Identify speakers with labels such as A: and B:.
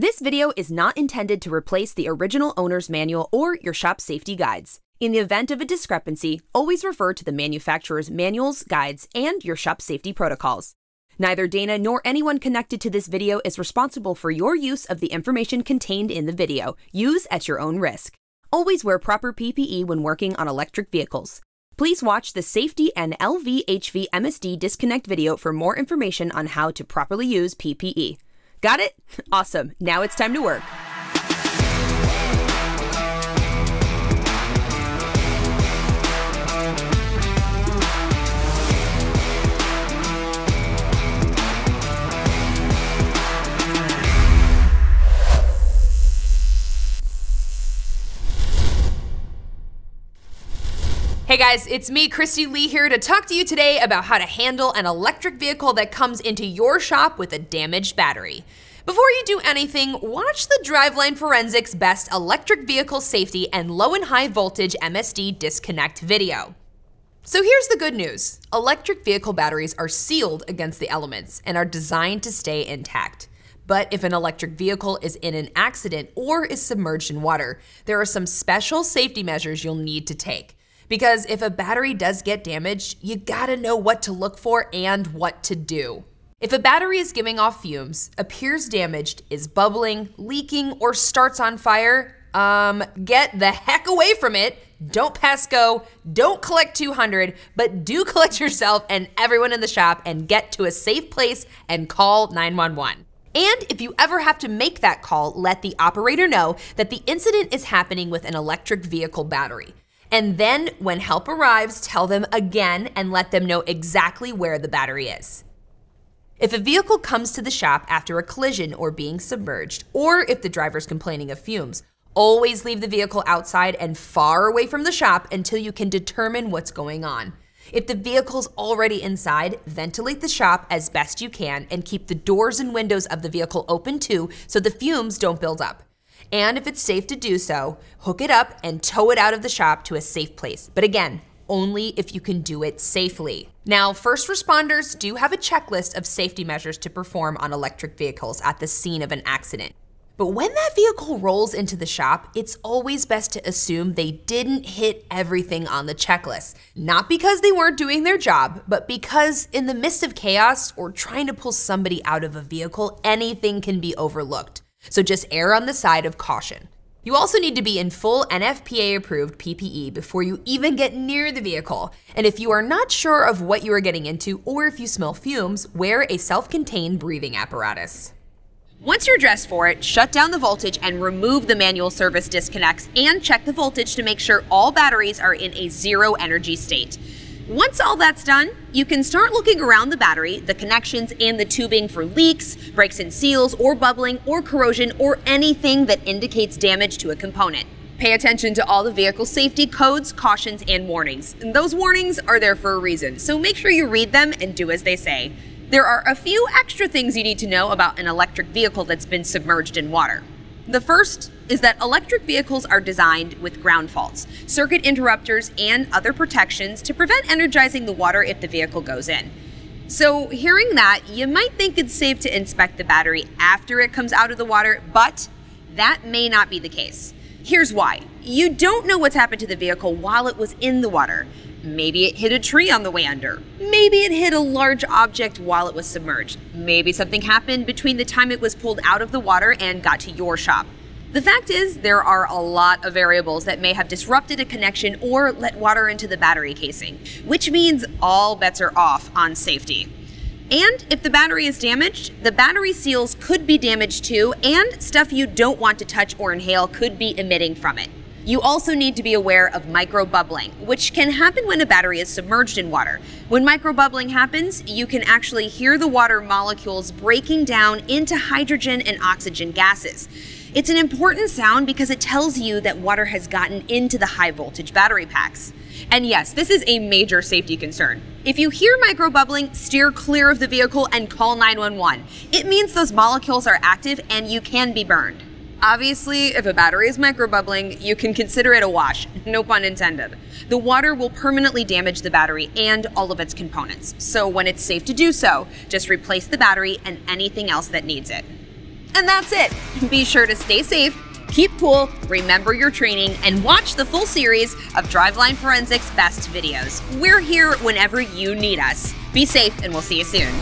A: This video is not intended to replace the original owner's manual or your shop safety guides. In the event of a discrepancy, always refer to the manufacturer's manuals, guides, and your shop safety protocols. Neither Dana nor anyone connected to this video is responsible for your use of the information contained in the video. Use at your own risk. Always wear proper PPE when working on electric vehicles. Please watch the Safety and LVHV MSD disconnect video for more information on how to properly use PPE. Got it? Awesome. Now it's time to work.
B: Hey guys, it's me, Cristy Lee, here to talk to you today about how to handle an electric vehicle that comes into your shop with a damaged battery. Before you do anything, watch the Driveline Forensics Best Electric Vehicle Safety and Low and High Voltage MSD Disconnect video. So here's the good news. Electric vehicle batteries are sealed against the elements and are designed to stay intact. But if an electric vehicle is in an accident or is submerged in water, there are some special safety measures you'll need to take. Because if a battery does get damaged, you gotta know what to look for and what to do. If a battery is giving off fumes, appears damaged, is bubbling, leaking, or starts on fire, um, get the heck away from it. Don't pass go, don't collect 200, but do collect yourself and everyone in the shop and get to a safe place and call 911. And if you ever have to make that call, let the operator know that the incident is happening with an electric vehicle battery. And then when help arrives, tell them again and let them know exactly where the battery is. If a vehicle comes to the shop after a collision or being submerged, or if the driver's complaining of fumes, always leave the vehicle outside and far away from the shop until you can determine what's going on. If the vehicle's already inside, ventilate the shop as best you can and keep the doors and windows of the vehicle open too so the fumes don't build up. And if it's safe to do so, hook it up and tow it out of the shop to a safe place. But again, only if you can do it safely. Now, first responders do have a checklist of safety measures to perform on electric vehicles at the scene of an accident. But when that vehicle rolls into the shop, it's always best to assume they didn't hit everything on the checklist. Not because they weren't doing their job, but because in the midst of chaos or trying to pull somebody out of a vehicle, anything can be overlooked. So just err on the side of caution. You also need to be in full NFPA approved PPE before you even get near the vehicle. And if you are not sure of what you are getting into or if you smell fumes, wear a self contained breathing apparatus. Once you're dressed for it, shut down the voltage and remove the manual service disconnects and check the voltage to make sure all batteries are in a zero energy state. Once all that's done, you can start looking around the battery, the connections, and the tubing for leaks, breaks and seals, or bubbling, or corrosion, or anything that indicates damage to a component. Pay attention to all the vehicle safety codes, cautions, and warnings. And those warnings are there for a reason, so make sure you read them and do as they say. There are a few extra things you need to know about an electric vehicle that's been submerged in water. The first is that electric vehicles are designed with ground faults, circuit interrupters, and other protections to prevent energizing the water if the vehicle goes in. So, hearing that, you might think it's safe to inspect the battery after it comes out of the water, but that may not be the case. Here's why you don't know what's happened to the vehicle while it was in the water. Maybe it hit a tree on the way under. Maybe it hit a large object while it was submerged. Maybe something happened between the time it was pulled out of the water and got to your shop. The fact is, there are a lot of variables that may have disrupted a connection or let water into the battery casing, which means all bets are off on safety. And if the battery is damaged, the battery seals could be damaged too, and stuff you don't want to touch or inhale could be emitting from it. You also need to be aware of microbubbling, which can happen when a battery is submerged in water. When microbubbling happens, you can actually hear the water molecules breaking down into hydrogen and oxygen gases. It's an important sound because it tells you that water has gotten into the high voltage battery packs. And yes, this is a major safety concern. If you hear microbubbling, steer clear of the vehicle and call 911. It means those molecules are active and you can be burned. Obviously, if a battery is microbubbling, you can consider it a wash, no pun intended. The water will permanently damage the battery and all of its components, so when it's safe to do so, just replace the battery and anything else that needs it.
A: And that's it. Be sure to stay safe, keep cool, remember your training, and watch the full series of Driveline Forensics Best videos. We're here whenever you need us. Be safe, and we'll see you soon.